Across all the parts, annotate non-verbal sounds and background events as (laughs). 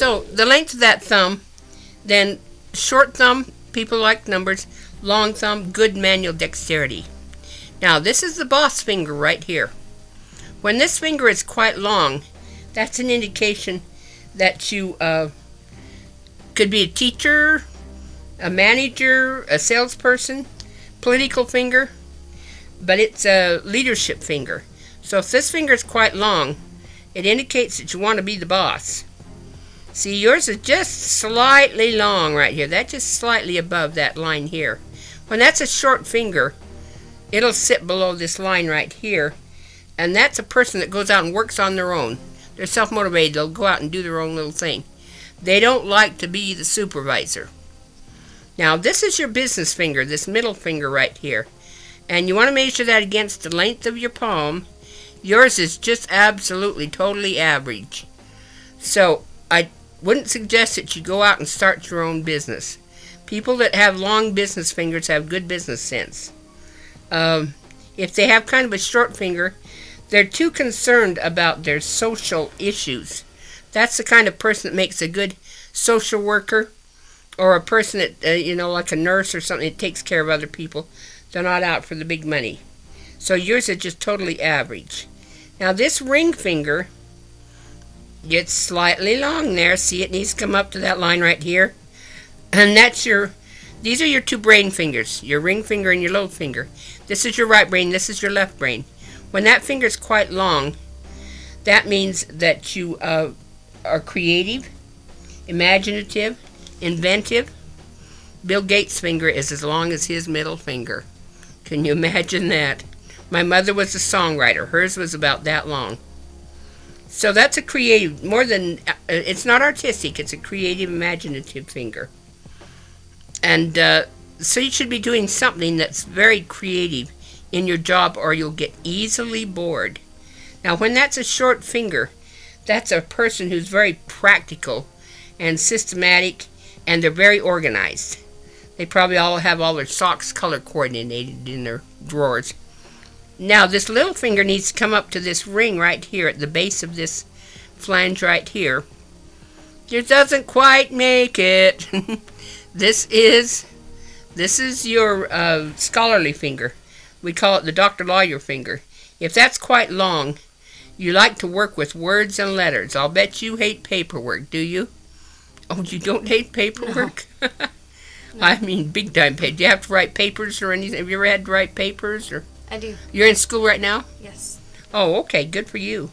So the length of that thumb, then short thumb, people like numbers, long thumb, good manual dexterity. Now this is the boss finger right here. When this finger is quite long, that's an indication that you uh, could be a teacher, a manager, a salesperson, political finger, but it's a leadership finger. So if this finger is quite long, it indicates that you want to be the boss. See, yours is just slightly long right here. That's just slightly above that line here. When that's a short finger, it'll sit below this line right here. And that's a person that goes out and works on their own. They're self-motivated. They'll go out and do their own little thing. They don't like to be the supervisor. Now, this is your business finger, this middle finger right here. And you want to measure that against the length of your palm. Yours is just absolutely, totally average. So, I wouldn't suggest that you go out and start your own business. People that have long business fingers have good business sense. Um, if they have kind of a short finger, they're too concerned about their social issues. That's the kind of person that makes a good social worker or a person that, uh, you know, like a nurse or something that takes care of other people. They're not out for the big money. So yours is just totally average. Now this ring finger gets slightly long there. See, it needs to come up to that line right here. And that's your, these are your two brain fingers, your ring finger and your little finger. This is your right brain, this is your left brain. When that finger is quite long, that means that you uh, are creative, imaginative, inventive. Bill Gates' finger is as long as his middle finger. Can you imagine that? My mother was a songwriter. Hers was about that long. So that's a creative, more than, uh, it's not artistic, it's a creative, imaginative finger. And uh, so you should be doing something that's very creative in your job or you'll get easily bored. Now, when that's a short finger, that's a person who's very practical and systematic and they're very organized. They probably all have all their socks color coordinated in their drawers. Now this little finger needs to come up to this ring right here at the base of this flange right here. It doesn't quite make it. (laughs) this is this is your uh, scholarly finger. We call it the doctor lawyer finger. If that's quite long, you like to work with words and letters. I'll bet you hate paperwork, do you? Oh, you don't hate paperwork? No. no. (laughs) I mean, big time paper. Do you have to write papers or anything? Have you ever had to write papers or? I do. You're in school right now? Yes. Oh, okay. Good for you.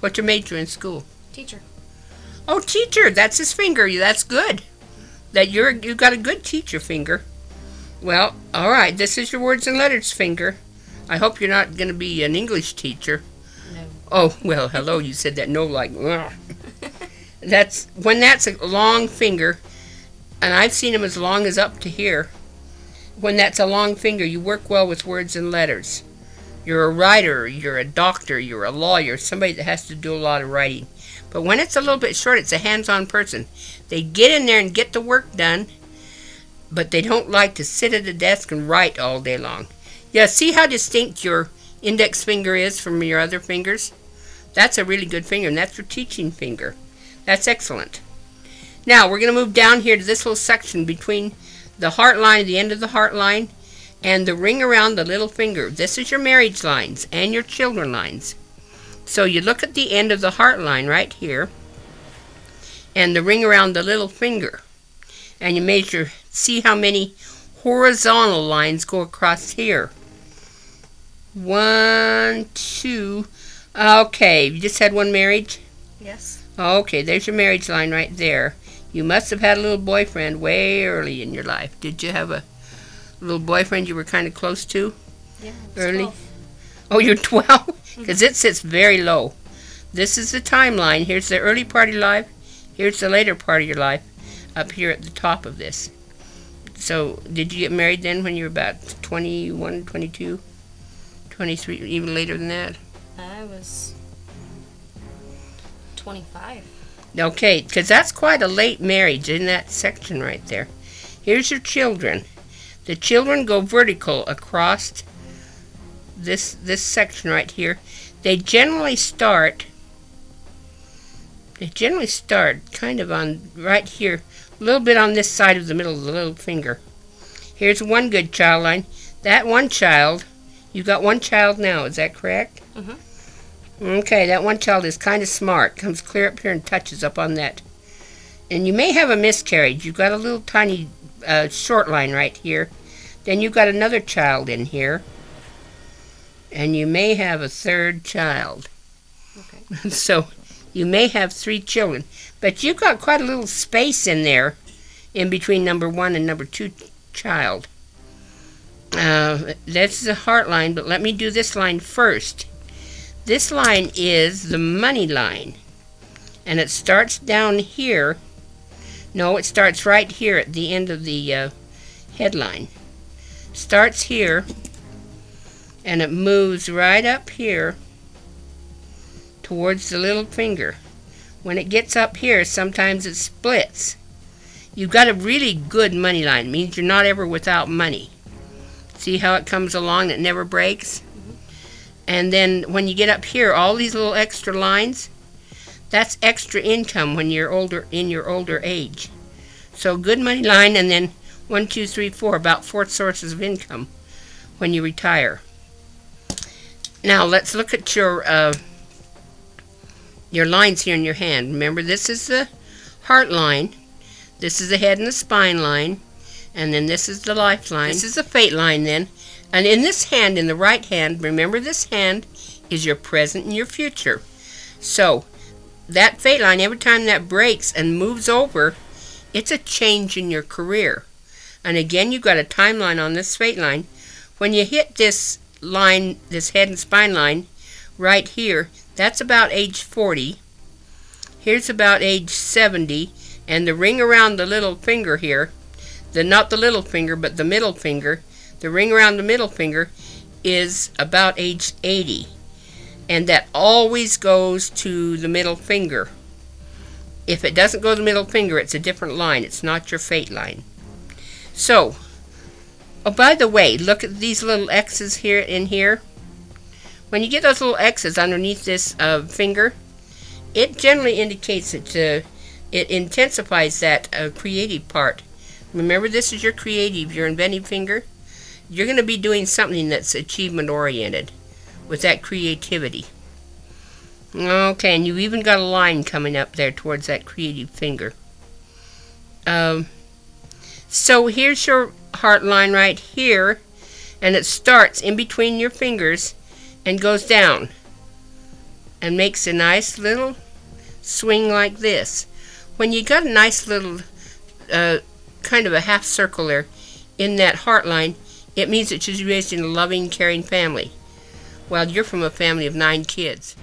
What's your major in school? Teacher. Oh, teacher. That's his finger. That's good. That you're you got a good teacher finger. Well, all right. This is your words and letters finger. I hope you're not going to be an English teacher. No. Oh well, hello. You said that no like. (laughs) that's when that's a long finger, and I've seen them as long as up to here when that's a long finger, you work well with words and letters. You're a writer, you're a doctor, you're a lawyer, somebody that has to do a lot of writing. But when it's a little bit short, it's a hands-on person. They get in there and get the work done, but they don't like to sit at a desk and write all day long. Yeah, see how distinct your index finger is from your other fingers? That's a really good finger, and that's your teaching finger. That's excellent. Now, we're going to move down here to this little section between the heart line, the end of the heart line, and the ring around the little finger. This is your marriage lines and your children lines. So you look at the end of the heart line right here, and the ring around the little finger, and you measure, see how many horizontal lines go across here. One, two, okay, you just had one marriage? Yes. Okay, there's your marriage line right there. You must have had a little boyfriend way early in your life. Did you have a little boyfriend you were kind of close to? Yeah. Early? 12. Oh, you're (laughs) 12? Because it sits very low. This is the timeline. Here's the early part of your life. Here's the later part of your life up here at the top of this. So, did you get married then when you were about 21, 22, 23, even later than that? I was 25. Okay, because that's quite a late marriage in that section right there. Here's your children. The children go vertical across this this section right here. They generally start They generally start kind of on right here, a little bit on this side of the middle of the little finger. Here's one good child line. That one child, you've got one child now, is that correct? Mhm. Okay, that one child is kind of smart. Comes clear up here and touches up on that. And you may have a miscarriage. You've got a little tiny uh, short line right here. Then you've got another child in here. And you may have a third child. Okay. (laughs) so you may have three children. But you've got quite a little space in there in between number one and number two child. Uh, that's the heart line, but let me do this line first. This line is the money line. And it starts down here. No, it starts right here at the end of the uh, headline. Starts here and it moves right up here towards the little finger. When it gets up here, sometimes it splits. You've got a really good money line. It means you're not ever without money. See how it comes along, it never breaks? And then when you get up here, all these little extra lines, that's extra income when you're older in your older age. So good money line and then one, two, three, four, about four sources of income when you retire. Now let's look at your uh, your lines here in your hand. Remember this is the heart line, this is the head and the spine line, and then this is the lifeline. This is the fate line then. And in this hand, in the right hand, remember this hand is your present and your future. So that fate line, every time that breaks and moves over, it's a change in your career. And again, you've got a timeline on this fate line. When you hit this line, this head and spine line, right here, that's about age 40. Here's about age 70. And the ring around the little finger here, the not the little finger, but the middle finger, the ring around the middle finger is about age 80. And that always goes to the middle finger. If it doesn't go to the middle finger, it's a different line. It's not your fate line. So, oh, by the way, look at these little X's here in here. When you get those little X's underneath this uh, finger, it generally indicates that uh, it intensifies that uh, creative part. Remember, this is your creative, your inventive finger. You're going to be doing something that's achievement oriented with that creativity. Okay, and you've even got a line coming up there towards that creative finger. Um, so here's your heart line right here, and it starts in between your fingers and goes down and makes a nice little swing like this. When you got a nice little uh, kind of a half circle there in that heart line, it means that she's raised in a loving, caring family. Well, you're from a family of nine kids.